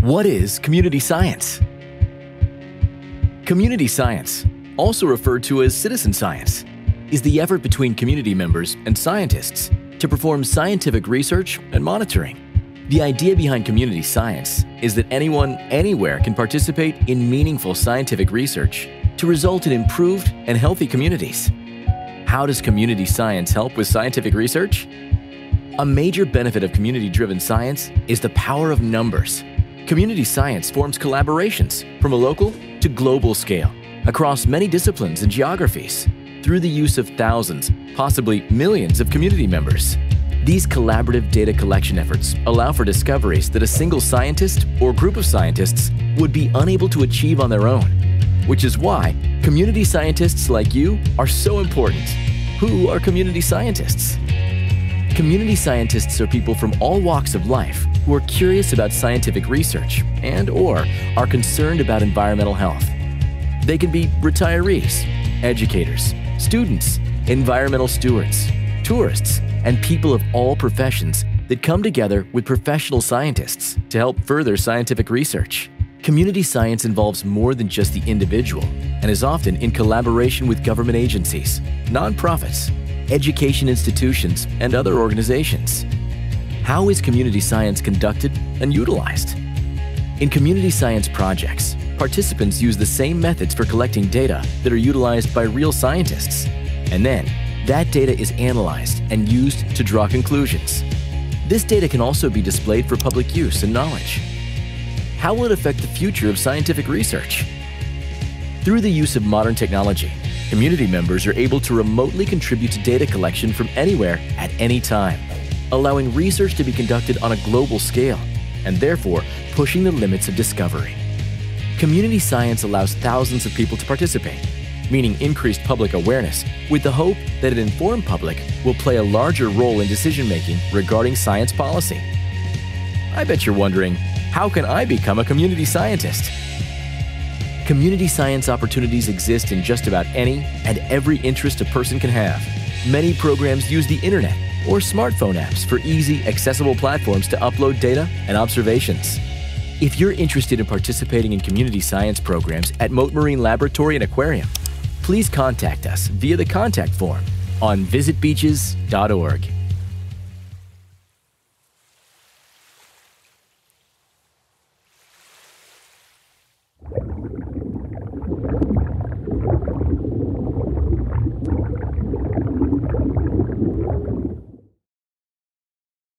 What is community science? Community science, also referred to as citizen science, is the effort between community members and scientists to perform scientific research and monitoring. The idea behind community science is that anyone, anywhere can participate in meaningful scientific research to result in improved and healthy communities. How does community science help with scientific research? A major benefit of community-driven science is the power of numbers. Community science forms collaborations from a local to global scale across many disciplines and geographies through the use of thousands, possibly millions of community members. These collaborative data collection efforts allow for discoveries that a single scientist or group of scientists would be unable to achieve on their own, which is why community scientists like you are so important. Who are community scientists? Community scientists are people from all walks of life who are curious about scientific research and or are concerned about environmental health. They can be retirees, educators, students, environmental stewards, tourists, and people of all professions that come together with professional scientists to help further scientific research. Community science involves more than just the individual and is often in collaboration with government agencies, nonprofits, education institutions, and other organizations. How is community science conducted and utilized? In community science projects, participants use the same methods for collecting data that are utilized by real scientists. And then, that data is analyzed and used to draw conclusions. This data can also be displayed for public use and knowledge. How will it affect the future of scientific research? Through the use of modern technology, community members are able to remotely contribute to data collection from anywhere at any time, allowing research to be conducted on a global scale and therefore pushing the limits of discovery. Community science allows thousands of people to participate, meaning increased public awareness, with the hope that an informed public will play a larger role in decision making regarding science policy. I bet you're wondering, how can I become a community scientist? Community science opportunities exist in just about any and every interest a person can have. Many programs use the internet or smartphone apps for easy, accessible platforms to upload data and observations. If you're interested in participating in community science programs at Mote Marine Laboratory and Aquarium, please contact us via the contact form on visitbeaches.org.